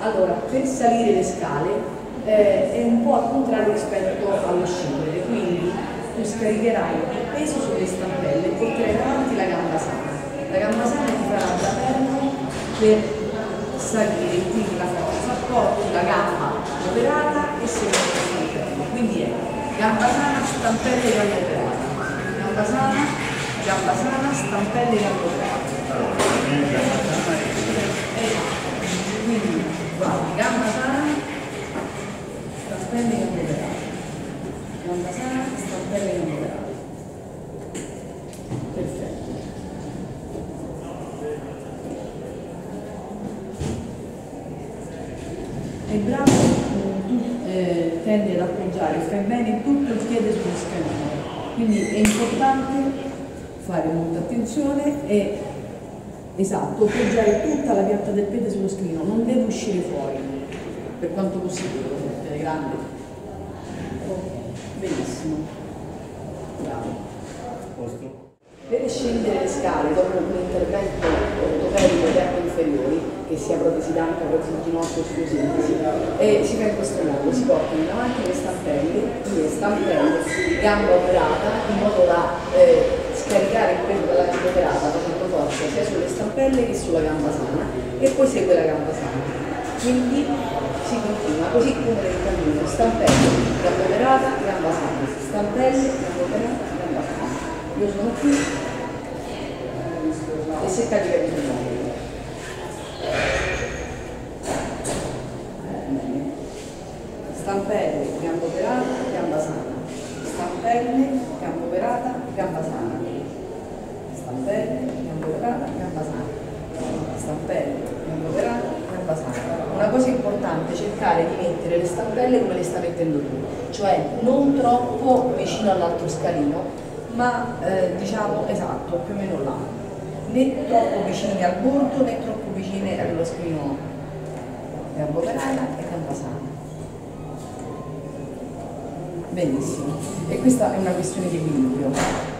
Allora, per salire le scale eh, è un po' al contrario rispetto allo scendere, quindi tu scaricherai il peso sulle stampelle e porterai avanti la gamba sana. La gamba sana ti farà da perno per salire, quindi la forza, porti la gamba operata e segui le stampelle. Quindi è gamba sana, stampelle, gamba operata. Gamba sana, gamba sana, stampelle, gamba operata. Quindi guardi, gamba sana, stampelle, gamba operata. Gamba sana, stampelle, gamba operata. Perfetto. È bravo, tu eh, tendi ad appoggiare, fai bene tutto il piede sullo scalino, quindi è importante fare molta attenzione e esatto, appoggiare tutta la pianta del piede sullo scalino, non deve uscire fuori, per quanto possibile, è grande. Benissimo, bravo. Per scendere le scale dopo un intervento ortopedico arti inferiori, che sia protesi d'anca, protesi di ginocchio, osteosintesi, e si fa in questo modo, si portano in avanti le stampelle, le stampelle, gamba operata, in modo da eh, scaricare il peso della gamba operata facendo forza sia sulle stampelle che sulla gamba sana, e poi segue la gamba sana. Quindi si continua così come nel cammino, stampelle, gamba operata, gamba sana, stampelle, gamba operata, gamba sana. Io sono qui e se carica di nuovo. Stampelle, gamba operata, gamba sana. Stampelle, gamba operata, gamba sana. Stampelle, gamba operata, gamba sana. Stampelle, gamba operata, gamba sana. Una cosa importante è cercare di mettere le stampelle come le sta mettendo tu, cioè non troppo vicino all'altro scalino, ma eh, diciamo esatto, più o meno là. Né troppo vicine al bordo né troppo vicine allo scalino gamba operata e gamba sana. Benissimo. E questa è una questione di equilibrio.